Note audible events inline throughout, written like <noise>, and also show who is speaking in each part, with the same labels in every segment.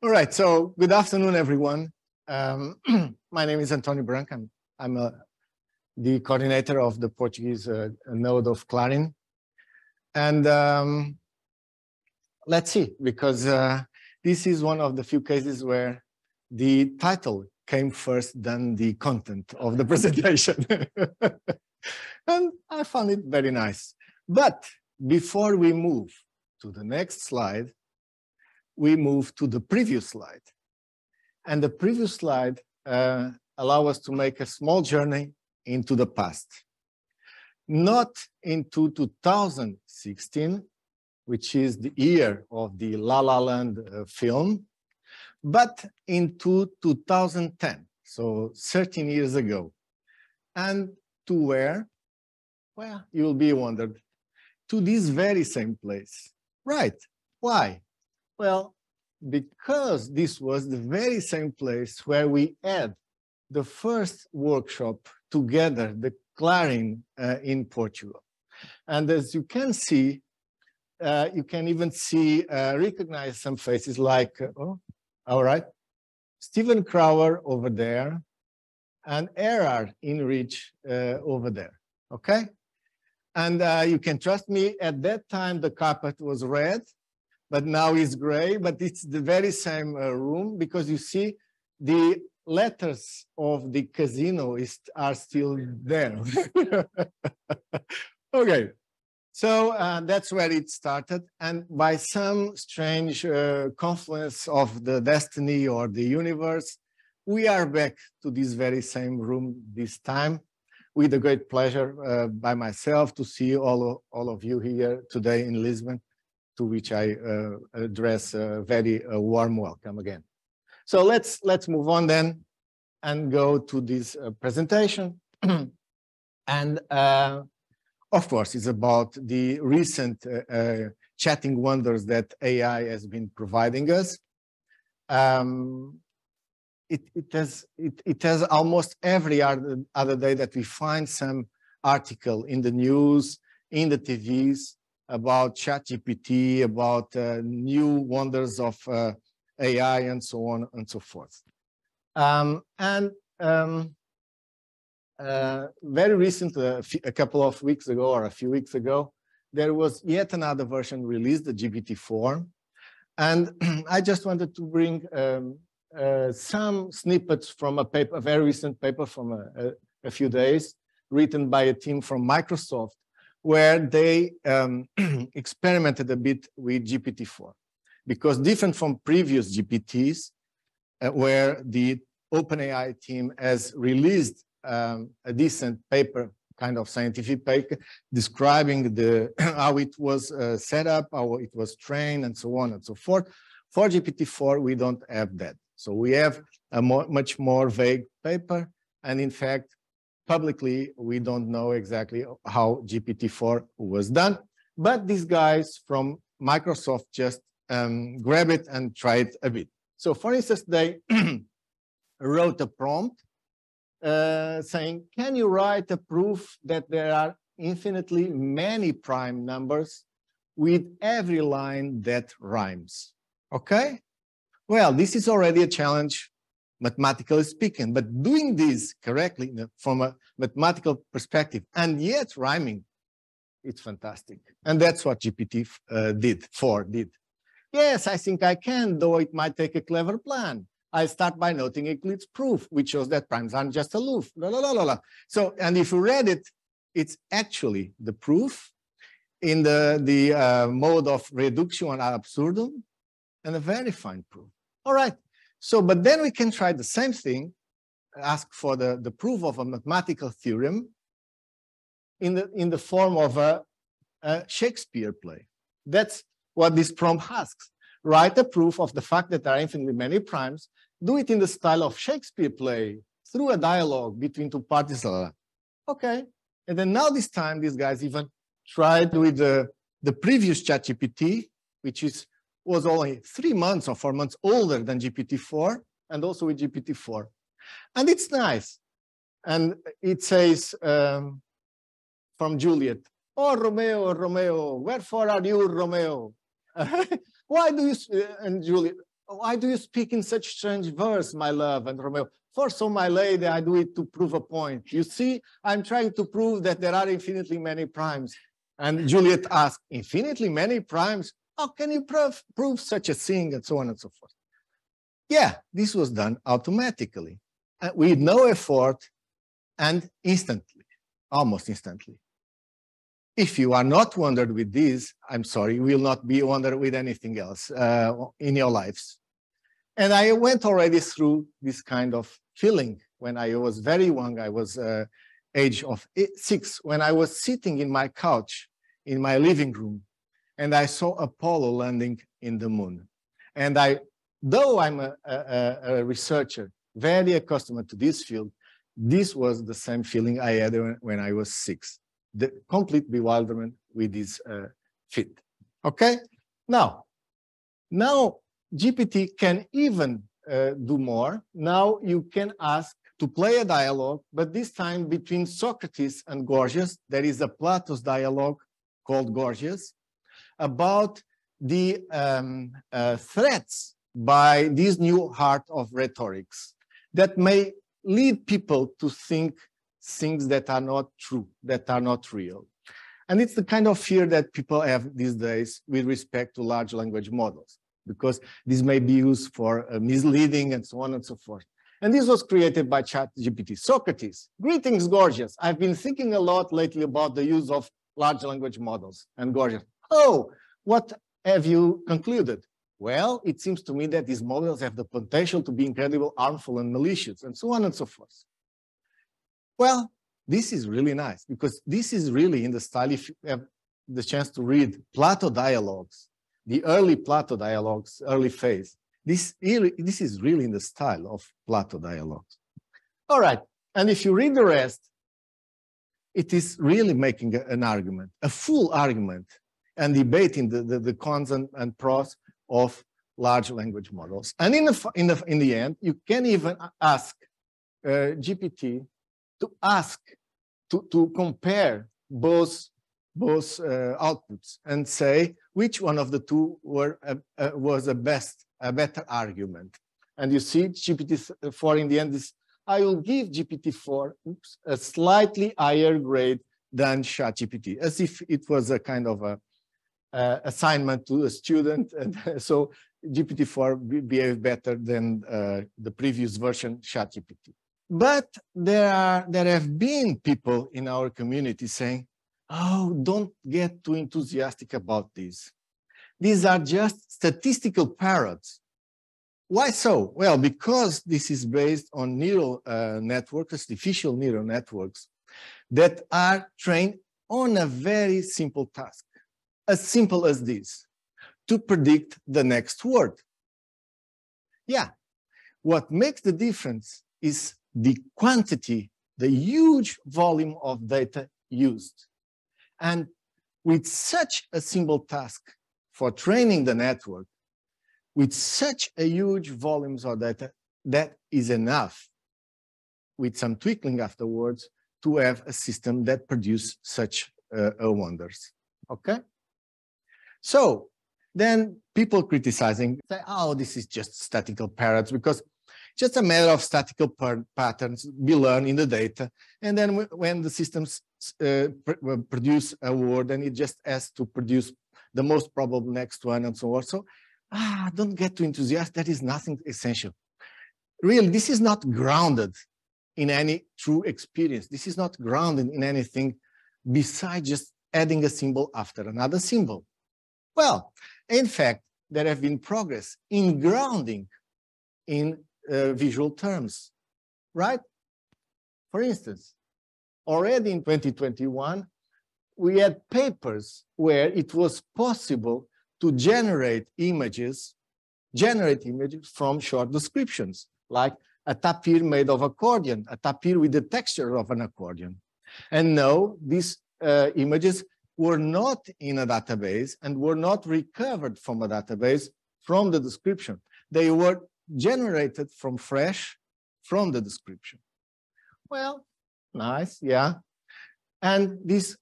Speaker 1: All right, so good afternoon, everyone. Um, <clears throat> my name is António Branco. I'm, I'm uh, the coordinator of the Portuguese uh, node of Clarin. And um, let's see, because uh, this is one of the few cases where the title came first than the content of the <laughs> presentation. <laughs> and I found it very nice. But before we move to the next slide, we move to the previous slide. And the previous slide uh, allow us to make a small journey into the past. Not into 2016, which is the year of the La La Land uh, film, but into 2010, so 13 years ago. And to where? Well, you will be wondered. To this very same place. Right. Why? Well, because this was the very same place where we had the first workshop together, the Clarin uh, in Portugal. And as you can see, uh, you can even see, uh, recognize some faces like, uh, oh, all right, Steven Krauwer over there, and Erhard Hinrichs uh, over there, okay? And uh, you can trust me, at that time the carpet was red, but now it's gray, but it's the very same uh, room because you see the letters of the casino is, are still there. <laughs> okay, so uh, that's where it started. And by some strange uh, confluence of the destiny or the universe, we are back to this very same room this time with a great pleasure uh, by myself to see all of, all of you here today in Lisbon to which I uh, address a very uh, warm welcome again. So let's let's move on then and go to this uh, presentation. <clears throat> and of course, it's about the recent chatting wonders that AI has been providing us. Um, it, it has it, it has almost every other, other day that we find some article in the news, in the TVs, about ChatGPT, about uh, new wonders of uh, AI, and so on and so forth. Um, and um, uh, very recently, a, a, couple of weeks ago or a few weeks ago, there was yet another version released, the GPT-4. And <clears throat> I just wanted to bring um, uh, some snippets from a paper, a very recent paper from a, a, a few days, written by a team from Microsoft where they um, <clears throat> experimented a bit with GPT-4. Because different from previous GPTs, uh, where the OpenAI team has released um, a decent paper, kind of scientific paper, describing the <clears throat> how it was uh, set up, how it was trained, and so on and so forth. For GPT-4, we don't have that. So we have a much more vague paper, and in fact, publicly, we don't know exactly how GPT-4 was done, but these guys from Microsoft just um, grab it and try it a bit. So for instance, they <clears throat> wrote a prompt uh, saying, can you write a proof that there are infinitely many prime numbers with every line that rhymes? Okay? Well, this is already a challenge mathematically speaking, but doing this correctly from a mathematical perspective and yet rhyming, it's fantastic. And that's what GPT uh, did, 4 did. Yes, I think I can, though it might take a clever plan. I start by noting Euclid's proof, which shows that primes aren't just aloof. La, la, la, la, la. So, and if you read it, it's actually the proof in the, the uh, mode of reduction ad absurdum and a very fine proof. All right, so, but then we can try the same thing, ask for the, the proof of a mathematical theorem in the, in the form of a, a Shakespeare play. That's what this prompt asks. Write a proof of the fact that there are infinitely many primes. Do it in the style of Shakespeare play through a dialogue between two parties. Okay. And then now this time, these guys even tried with the, the previous ChatGPT, which is was only three months or four months older than GPT-4 and also with GPT-4. And it's nice. And it says um, from Juliet, Oh, Romeo, Romeo, wherefore are you, Romeo? <laughs> Why do you, and Juliet, why do you speak in such strange verse, my love? And Romeo, for so my lady, I do it to prove a point. You see, I'm trying to prove that there are infinitely many primes. And Juliet asked, infinitely many primes? How can you prove, prove such a thing? And so on and so forth. Yeah, this was done automatically with no effort and instantly, almost instantly. If you are not wondered with this, I'm sorry, you will not be wondered with anything else uh, in your lives. And I went already through this kind of feeling when I was very young. I was uh, age of eight, six when I was sitting in my couch in my living room and I saw Apollo landing in the moon. And I, though I'm a, a, a researcher, very accustomed to this field, this was the same feeling I had when I was six, the complete bewilderment with this uh, fit. Okay, now, now GPT can even uh, do more. Now you can ask to play a dialogue, but this time between Socrates and Gorgias, there is a Plato's dialogue called Gorgias, about the um, uh, threats by this new heart of rhetorics that may lead people to think things that are not true, that are not real. And it's the kind of fear that people have these days with respect to large language models, because this may be used for uh, misleading and so on and so forth. And this was created by ChatGPT. Socrates, greetings, Gorgias. I've been thinking a lot lately about the use of large language models. And Gorgias, oh, what have you concluded? Well, it seems to me that these models have the potential to be incredibly harmful and malicious, and so on and so forth. Well, this is really nice because this is really in the style, if you have the chance to read Plato dialogues, the early Plato dialogues, early phase, this, this is really in the style of Plato dialogues. All right, and if you read the rest, it is really making an argument, a full argument, and debating the, the, the cons and, and pros of large language models. And in the, in the, in the end, you can even ask uh, GPT to ask, to, to compare both, both uh, outputs and say which one of the two were uh, uh was a best, a better argument. And you see GPT-4 in the end is, I will give GPT-4 a slightly higher grade than ChatGPT, as if it was a kind of a uh, assignment to a student. <laughs> And so GPT-4 behaved better than uh, the previous version, ChatGPT. But there are there have been people in our community saying, "Oh, don't get too enthusiastic about this. These are just statistical parrots." Why so? Well, because this is based on neural uh, networks, artificial neural networks, that are trained on a very simple task as simple as this, to predict the next word. Yeah, what makes the difference is the quantity, the huge volume of data used. And with such a simple task for training the network, with such a huge volumes of data, that is enough with some tweaking afterwards to have a system that produce such uh, wonders, okay? So then people criticizing say, oh, this is just statical parrots because just a matter of statical patterns we learn in the data. And then when the systems uh, pr uh, produce a word, and it just has to produce the most probable next one and so on. So ah, don't get too enthusiastic. That is nothing essential. Really, this is not grounded in any true experience. This is not grounded in anything besides just adding a symbol after another symbol. Well, in fact, there have been progress in grounding in uh, visual terms, right? For instance, already in 2021, we had papers where it was possible to generate images, generate images from short descriptions, like a tapir made of accordion, a tapir with the texture of an accordion. And now these uh, images were not in a database and were not recovered from a database from the description. They were generated from fresh from the description. Well, nice, yeah. And this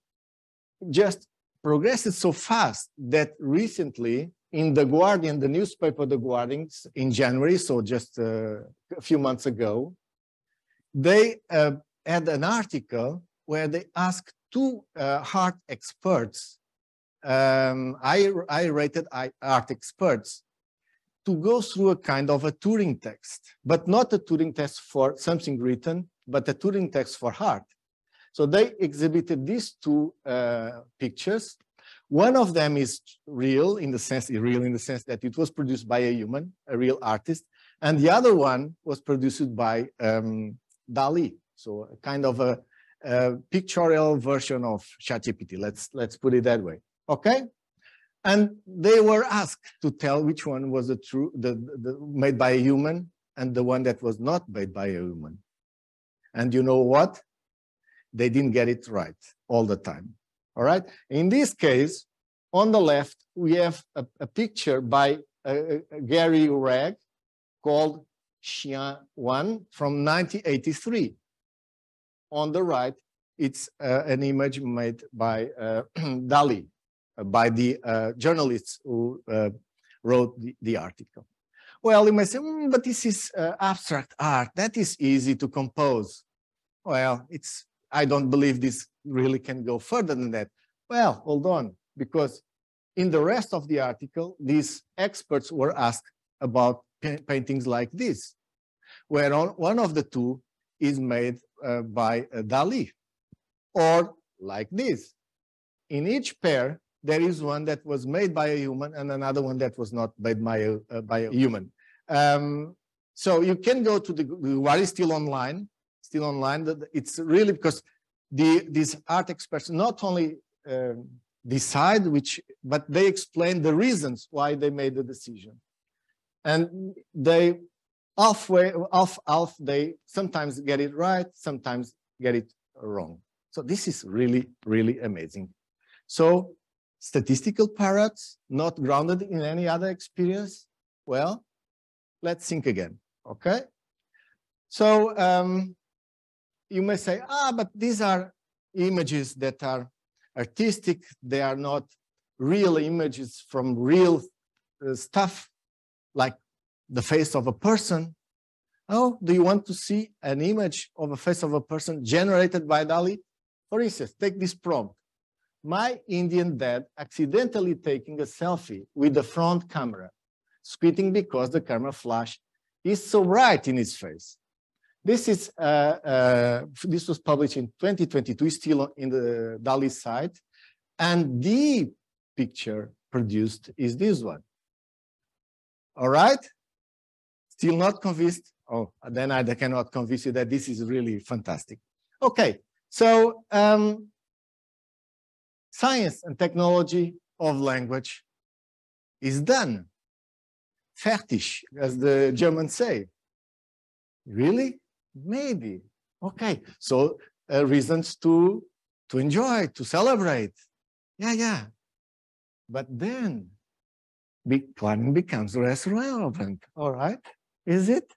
Speaker 1: just progressed so fast that recently in The Guardian, the newspaper The Guardian, in January, so just uh, a few months ago, they uh, had an article where they asked two uh, heart experts, um, I, I rated art experts, to go through a kind of a Turing test, but not a Turing test for something written, but a Turing test for heart. So they exhibited these two uh, pictures. One of them is real in the sense, real in the sense that it was produced by a human, a real artist, and the other one was produced by um, DALL-E. So a kind of a, a pictorial version of ChatGPT. Let's let's put it that way. Okay. And they were asked to tell which one was the true, the, the, made by a human and the one that was not made by a human. And you know what? They didn't get it right all the time. All right. In this case, on the left, we have a, a picture by uh, uh Gary Wragg called Chien 1 from 1983. On the right, it's uh, an image made by uh, <clears throat> DALL-E. Uh, by the uh, journalists who uh, wrote the, the, article. Well, you may say, mm, but this is abstract art. That is easy to compose. Well, it's I don't believe this really can go further than that. Well, hold on, because in the rest of the article, these experts were asked about paintings like this, where on, one of the two is made uh, by uh, DALL-E, or like this. In each pair, there is one that was made by a human and another one that was not made by a, uh, by a human. Um, so you can go to the, is still online, still online. That it's really because the, these art experts not only uh, decide which, but they explain the reasons why they made the decision. And they halfway, half, half, they sometimes get it right, sometimes get it wrong. So this is really, really amazing. So statistical parrots, not grounded in any other experience? Well, let's think again, okay? So um, you may say, ah, but these are images that are artistic. They are not real images from real uh, stuff, like the face of a person. Oh, do you want to see an image of a face of a person generated by DALL-E? For instance, take this prompt my Indian dad accidentally taking a selfie with the front camera, squinting because the camera flash is so bright in his face. This is uh, uh, this was published in 2022, still in the DALL-E site, and the picture produced is this one. All right, still not convinced. Oh, then I cannot convince you that this is really fantastic. Okay, so um, science and technology of language is done. Fertig, as the Germans say. Really? Maybe. Okay, so uh, reasons to, to enjoy, to celebrate. Yeah, yeah. But then planning becomes less relevant, all right? Is it?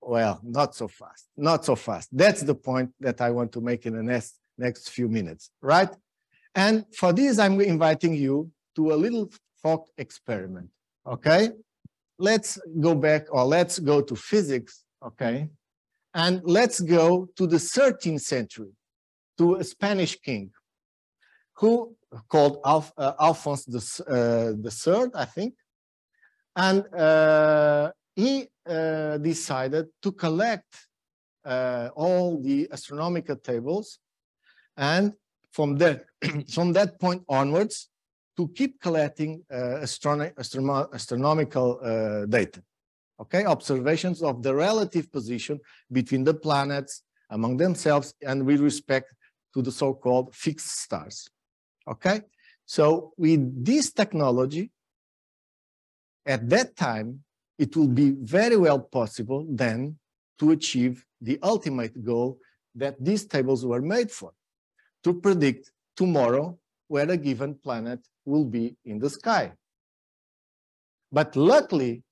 Speaker 1: Well, not so fast, not so fast. That's the point that I want to make in the next, next few minutes, right? And for this, I'm inviting you to a little thought experiment, okay? Let's go back, or let's go to physics, okay? And let's go to the 13th century, to a Spanish king, who called Alf, uh, Alphonse the, uh, the Third, I think. And uh, he uh, decided to collect uh, all the astronomical tables and from that, <clears throat> from that point onwards to keep collecting uh, astrono astrono astronomical uh, data. Okay, observations of the relative position between the planets among themselves and with respect to the so-called fixed stars. Okay, so with this technology, at that time, it will be very well possible then to achieve the ultimate goal that these tables were made for to predict tomorrow where a given planet will be in the sky. But luckily,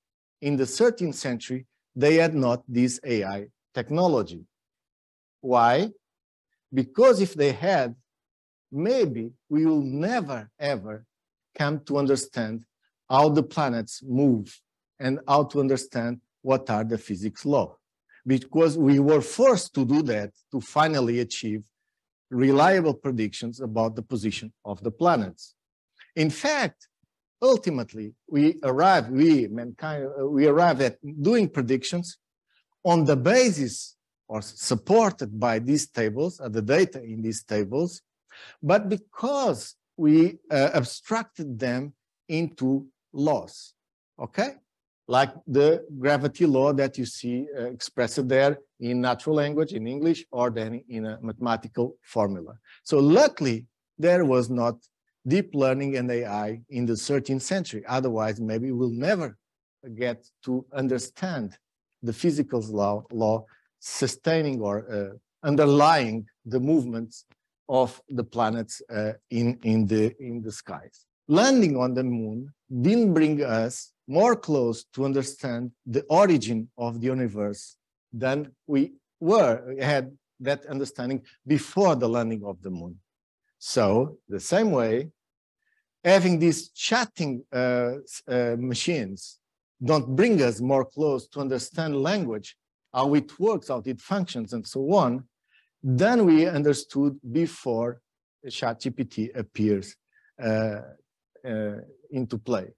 Speaker 1: in the 13th century, they had not this AI technology. Why? Because if they had, maybe we will never, ever come to understand how the planets move and how to understand what are the physics law. Because we were forced to do that to finally achieve reliable predictions about the position of the planets. In fact, ultimately, we arrive, we, mankind, uh, we arrive at doing predictions on the basis or supported by these tables, uh, the data in these tables, but because we uh, abstracted them into laws, okay? Like the gravity law that you see uh, expressed there in natural language, in English, or then in a mathematical formula. So luckily, there was not deep learning and AI in the 13th century. Otherwise, maybe we'll never get to understand the physical law, law sustaining or uh, underlying the movements of the planets uh, in, in, the, in the skies. Landing on the moon didn't bring us more close to understand the origin of the universe than we were, had that understanding before the landing of the moon. So the same way, having these chatting uh, uh, machines don't bring us more close to understand language, how it works, how it functions, and so on, than we understood before ChatGPT appears uh, uh, into play.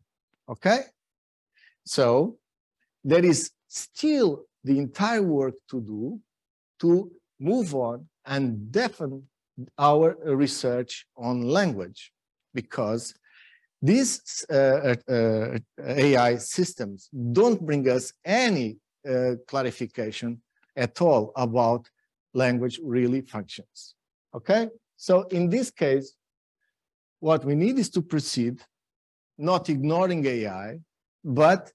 Speaker 1: Okay? So there is still the entire work to do to move on and deepen our research on language because these uh, uh, uh AI systems don't bring us any uh, clarification at all about language really functions. Okay? So in this case, what we need is to proceed, not ignoring AI, but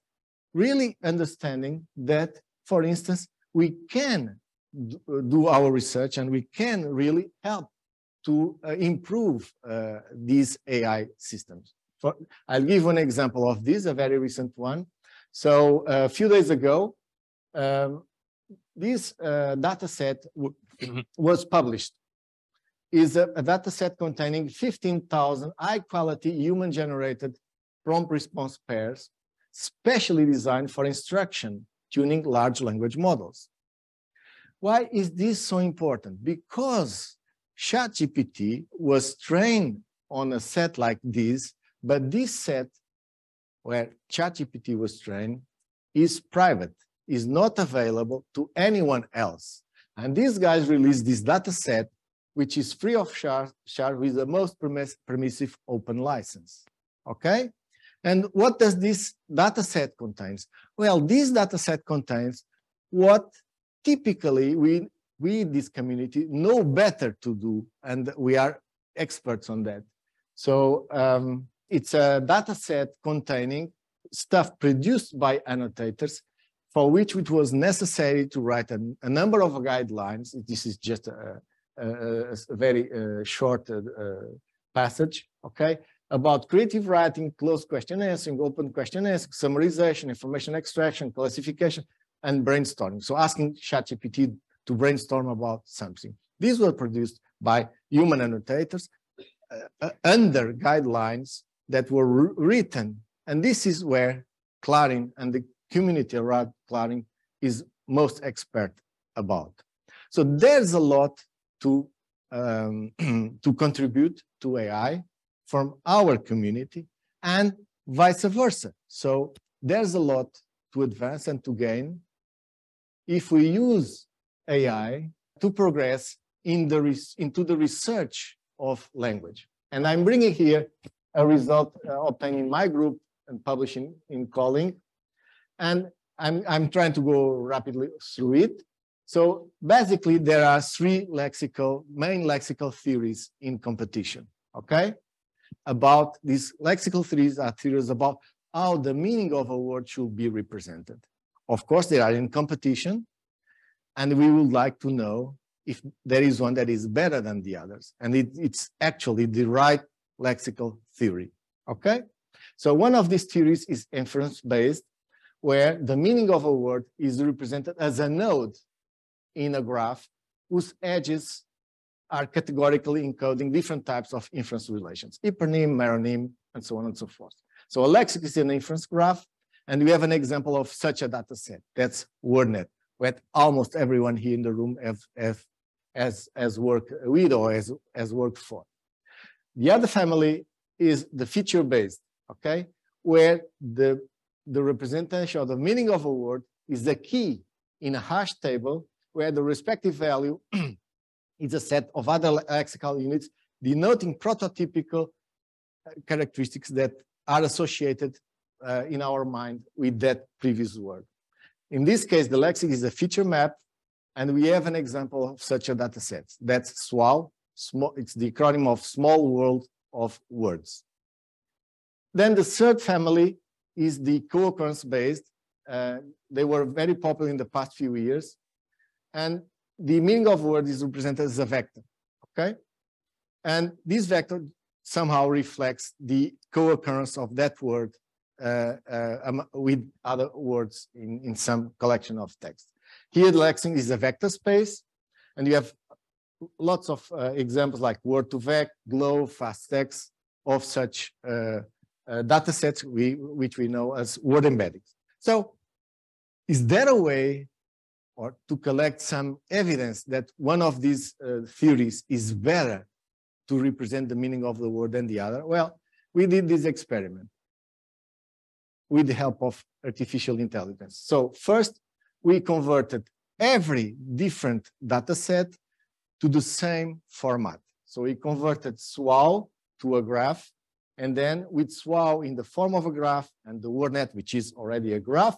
Speaker 1: really understanding that, for instance, we can do our research and we can really help to uh, improve uh, these AI systems. For, I'll give one example of this, a very recent one. So uh, a few days ago, um, this uh, data set mm-hmm. was published. Is a, a data set containing 15,000 high quality human generated prompt response pairs, specially designed for instruction tuning large language models. Why is this so important? Because ChatGPT was trained on a set like this, but this set where ChatGPT was trained is private, is not available to anyone else. And these guys released this data set, which is free of charge, with the most permissive open license. Okay? And what does this data set contains? Well, this data set contains what typically we we, this community, know better to do, and we are experts on that. So um, it's a data set containing stuff produced by annotators for which it was necessary to write a, a number of guidelines. This is just a, a, a very uh, short uh, passage, okay, about creative writing, closed question answering, open question answering, summarization, information extraction, classification, and brainstorming. So asking ChatGPT to brainstorm about something. These were produced by human annotators uh, uh under guidelines that were written. And this is where Clarin and the community around Clarin is most expert about. So there's a lot to, um, <clears throat> to contribute to AI from our community and vice versa. So there's a lot to advance and to gain if we use AI to progress in the into the research of language. And I'm bringing here a result uh, obtained in my group and publishing in COLING. And I'm, I'm trying to go rapidly through it. So basically, there are three lexical, main lexical theories in competition, okay? About these lexical theories are theories about how the meaning of a word should be represented. Of course, they are in competition, and we would like to know if there is one that is better than the others. And it, it's actually the right lexical theory, okay? So one of these theories is inference-based, where the meaning of a word is represented as a node in a graph whose edges are categorically encoding different types of inference relations, hypernym, meronym, and so on and so forth. So a lexic is an inference graph, and we have an example of such a data set. That's WordNet, where almost everyone here in the room have, have has, has worked with or has, has worked for. The other family is the feature-based, okay? Where the, the representation or the meaning of a word is the key in a hash table where the respective value <clears throat> is a set of other lexical units denoting prototypical characteristics that are associated uh, in our mind with that previous word. In this case, the lexic is a feature map, and we have an example of such a data set. That's SWOW, small, it's the acronym of Small World of Words. Then the third family is the co-occurrence based. Uh, they were very popular in the past few years. And the meaning of word is represented as a vector, okay? And this vector somehow reflects the co-occurrence of that word uh, uh, with other words in, in some collection of text. Here, the lexing is a vector space, and you have lots of uh, examples like word2vec, GloVe, fastText of such uh, uh, data sets we, which we know as word embeddings. So is there a way or to collect some evidence that one of these uh, theories is better to represent the meaning of the word than the other? Well, we did this experiment with the help of artificial intelligence. So first, we converted every different data set to the same format. So we converted SWOW to a graph, and then with SWOW in the form of a graph and the WordNet, which is already a graph,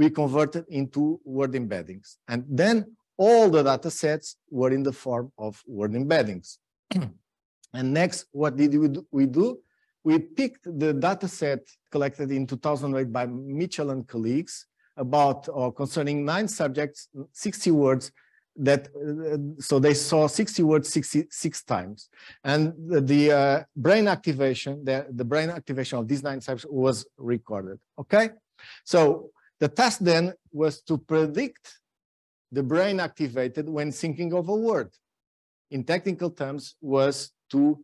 Speaker 1: we converted into word embeddings. And then all the data sets were in the form of word embeddings. <clears throat> and next, what did we do? we do? We picked the data set collected in 2008 by Mitchell and colleagues about or concerning nine subjects, 60 words that uh, so they saw 60 words 66 times and the, the uh, brain activation the, the brain activation of these nine subjects was recorded okay so the task then was to predict the brain activated when thinking of a word in technical terms was to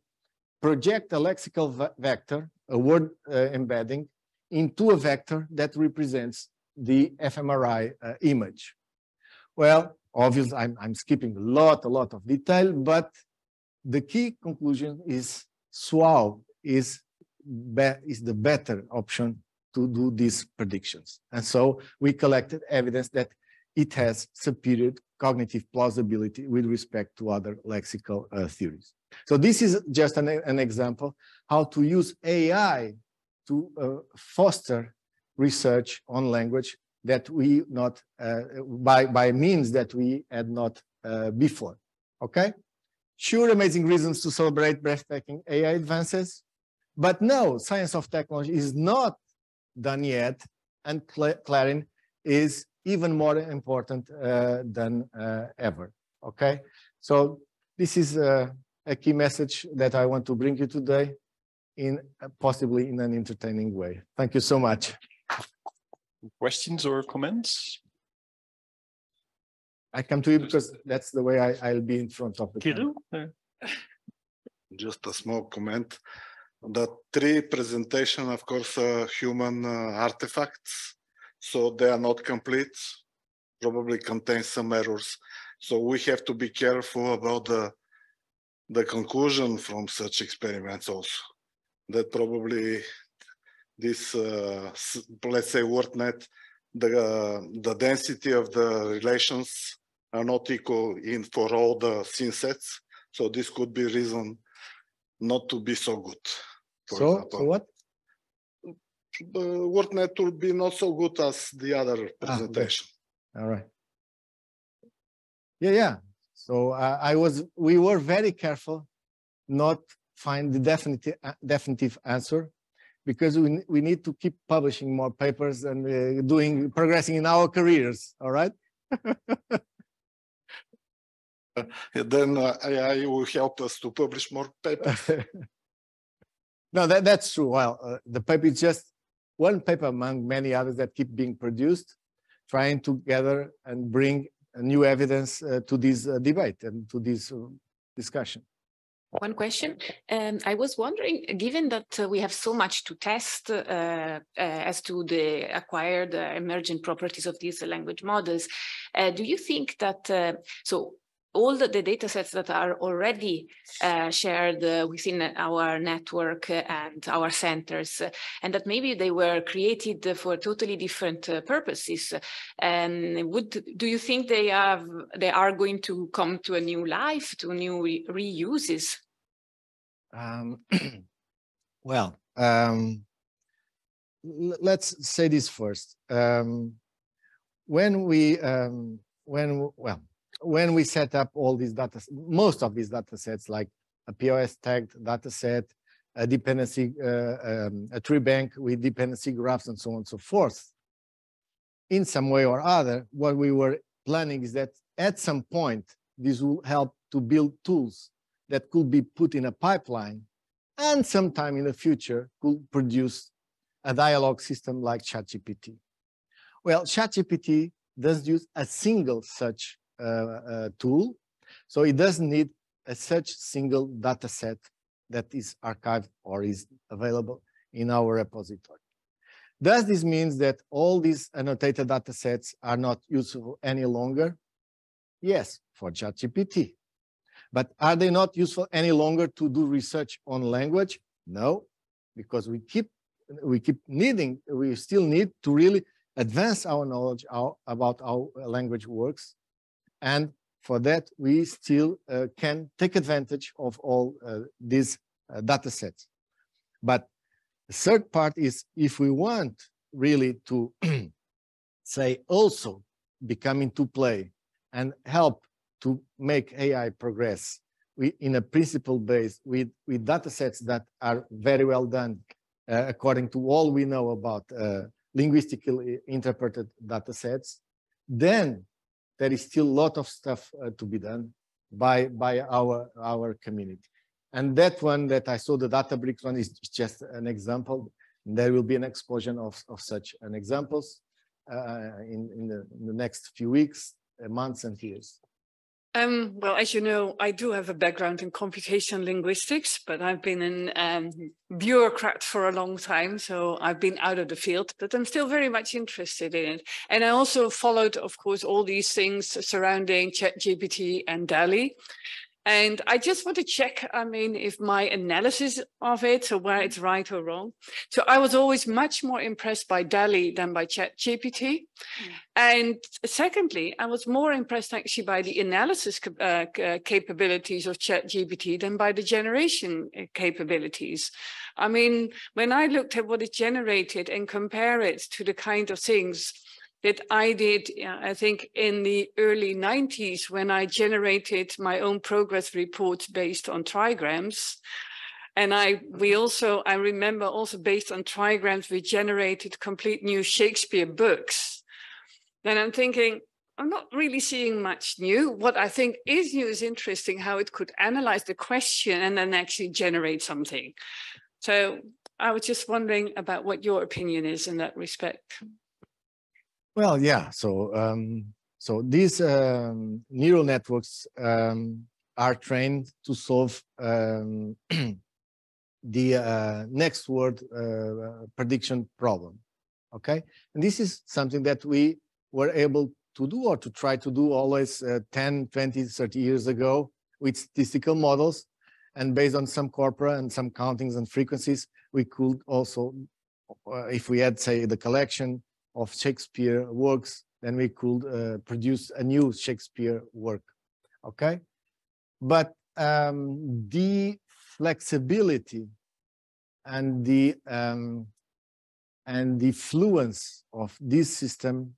Speaker 1: project a lexical vector a word uh, embedding into a vector that represents the fMRI uh, image. Well, obviously, I'm, I'm skipping a lot, a lot of detail, but the key conclusion is SWOW is, is the better option to do these predictions. And so we collected evidence that it has superior cognitive plausibility with respect to other lexical uh, theories. So this is just an, an example how to use AI to uh, foster research on language that we not, uh, by, by means that we had not uh, before, okay? Sure, amazing reasons to celebrate breathtaking AI advances, but no, science of technology is not done yet, and Clarin is even more important uh, than uh, ever, okay? So this is a, a key message that I want to bring you today in possibly in an entertaining way. Thank you so much.
Speaker 2: Questions or comments?
Speaker 1: I come to you because that's the way I, will be in front of the
Speaker 2: Kidu? <laughs>
Speaker 3: Just a small comment. The three presentation, of course, uh, human uh, artifacts, so they are not complete, probably contain some errors. So we have to be careful about the the conclusion from such experiments also that probably this, uh, let's say, WordNet, the, uh, the density of the relations are not equal in for all the synsets. So this could be reason not to be so good.
Speaker 1: So, so what?
Speaker 3: The WordNet will be not so good as the other ah, presentation.
Speaker 1: Ah, All right. Yeah, yeah. So uh, I was, we were very careful not find the definitive, uh, definitive answer because we, we need to keep publishing more papers and uh, doing progressing in our careers all right <laughs>
Speaker 3: then uh, AI will help us to publish more papers. <laughs>
Speaker 1: no, that, that's true. Well, uh, the paper is just one paper among many others that keep being produced, trying to gather and bring new evidence uh, to this uh, debate and to this discussion.
Speaker 4: One question. Um, I was wondering, given that uh, we have so much to test uh, uh, as to the acquired uh, emergent properties of these language models, uh, do you think that, uh, so all the, the data sets that are already shared within our network and our centers, and that maybe they were created for totally different purposes, and um, would do you think they have they are going to come to a new life, to new re reuses?
Speaker 1: Um, <clears throat> well, um, let's say this first. Um, when we, um, when, well, when we set up all these data, most of these data sets, like a POS tagged data set, a dependency, uh, um, a tree bank with dependency graphs and so on and so forth, in some way or other, what we were planning is that at some point, this will help to build tools that could be put in a pipeline and sometime in the future could produce a dialogue system like ChatGPT. Well, ChatGPT does use a single such Uh, uh, tool, so it doesn't need a such single data set that is archived or is available in our repository. Does this mean that all these annotated data sets are not useful any longer? Yes, for ChatGPT. But are they not useful any longer to do research on language? No, because we keep we keep needing, we still need to really advance our knowledge about how language works. And for that, we still uh, can take advantage of all uh, these uh, data sets. But the third part is if we want really to <clears throat> say also become into play and help to make AI progress we, in a principle base with, with data sets that are very well done uh, according to all we know about uh, linguistically interpreted data sets, then there is still a lot of stuff uh, to be done by, by our, our community. And that one that I saw, the data Databricks one, is just an example. There will be an explosion of, of such an examples uh, in, in the, in, the, next few weeks, uh, months, and years.
Speaker 5: Um, well, as you know, I do have a background in computation linguistics, but I've been a um, bureaucrat for a long time, so I've been out of the field, but I'm still very much interested in it. And I also followed, of course, all these things surrounding ChatGPT and DALL-E. And I just want to check, I mean, if my analysis of it, so where it's right or wrong. So I was always much more impressed by DALL-E than by ChatGPT. Mm. And secondly, I was more impressed actually by the analysis uh, uh capabilities of ChatGPT than by the generation uh, capabilities. I mean, when I looked at what it generated and compare it to the kind of things that I did, I think, in the early 90s when I generated my own progress reports based on trigrams. And I, we mm-hmm. also, I remember also based on trigrams, we generated complete new Shakespeare books. Then I'm thinking, I'm not really seeing much new. What I think is new is interesting how it could analyze the question and then actually generate something. So I was just wondering about what your opinion is in that respect.
Speaker 1: Well, yeah. So, um, so these um, neural networks um, are trained to solve um, <clears throat> the uh, next word uh, prediction problem. Okay, and this is something that we were able to do or to try to do always uh, 10, 20, 30 years ago with statistical models. And based on some corpora and some countings and frequencies, we could also, uh, if we had, say, the collection of Shakespeare works, then we could uh, produce a new Shakespeare work. Okay, but um, the flexibility and the um, and the fluence of this system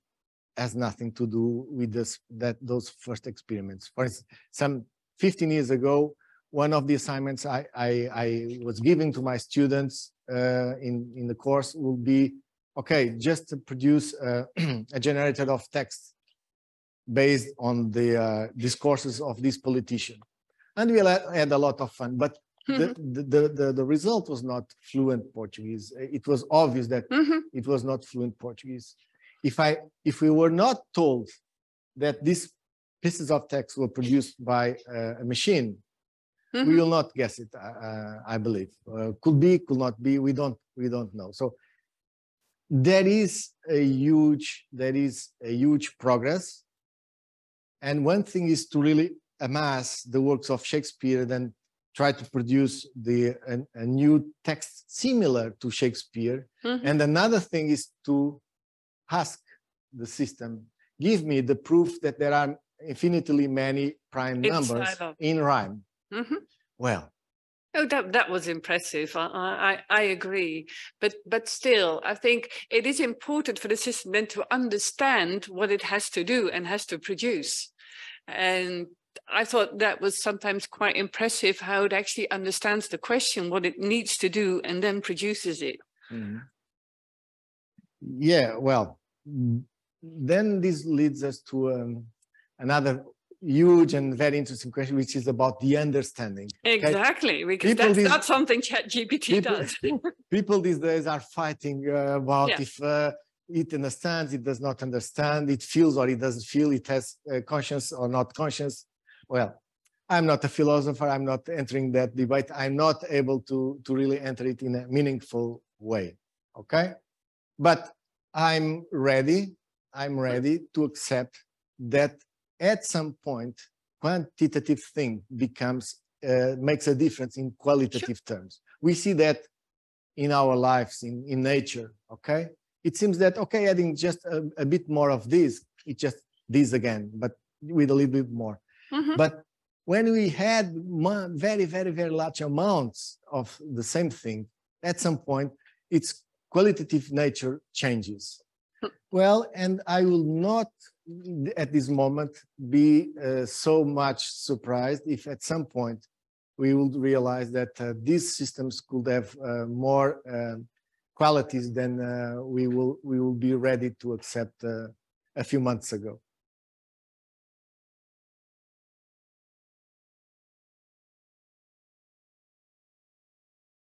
Speaker 1: has nothing to do with this that those first experiments. For instance, some 15 years ago, one of the assignments I, I, I was giving to my students uh, in, in the course will be okay, just to produce <clears throat> a, a generator of text based on the uh, discourses of this politician. And we had a lot of fun, but the, mm-hmm. the, the, the, result was not fluent Portuguese. It was obvious that mm-hmm. it was not fluent Portuguese. If I, if we were not told that these pieces of text were produced by uh, a machine, We
Speaker 5: Mhm.
Speaker 1: will not guess it, uh, uh, I believe. Uh, Could be, could not be, we don't, we don't know. So there is a huge, there is a huge progress. And one thing is to really amass the works of Shakespeare, then try to produce the, a, a new text similar to Shakespeare.
Speaker 5: Mhm.
Speaker 1: And another thing is to ask the system, give me the proof that there are infinitely many prime numbers in rhyme.
Speaker 5: Mhm.
Speaker 1: Well,
Speaker 5: Oh, that that was impressive. I, I I- agree, but but still, I think it is important for the system then to understand what it has to do and has to produce. And I thought that was sometimes quite impressive how it actually understands the question, what it needs to do, and then produces it.
Speaker 1: yeah, well, then this leads us to um, another huge and very interesting question, which is about the understanding. okay?
Speaker 5: Exactly, because
Speaker 1: People
Speaker 5: that's
Speaker 1: these-
Speaker 5: not something ChatGPT
Speaker 1: people,
Speaker 5: does. <laughs>
Speaker 1: people these days are fighting uh, about
Speaker 5: Yeah.
Speaker 1: if uh, it understands, it does not understand, it feels or it doesn't feel, it has uh, conscience or not conscience. Well, I'm not a philosopher. I'm not entering that debate. I'm not able to, to really enter it in a meaningful way. Okay. But I'm ready. I'm ready to accept that at some point, quantitative thing becomes, uh, makes a difference in qualitative terms. We see that in our lives, in, in nature. Okay. It seems that, okay, adding just a, a bit more of this, it just this again, but with a little bit more.
Speaker 5: Mhm.
Speaker 1: But when we had very, very, very large amounts of the same thing, at some point, its qualitative nature changes. Well, and I will not at this moment be uh, so much surprised if at some point we will realize that uh, these systems could have uh, more um qualities than uh, we will we will be ready to accept uh, a few months ago.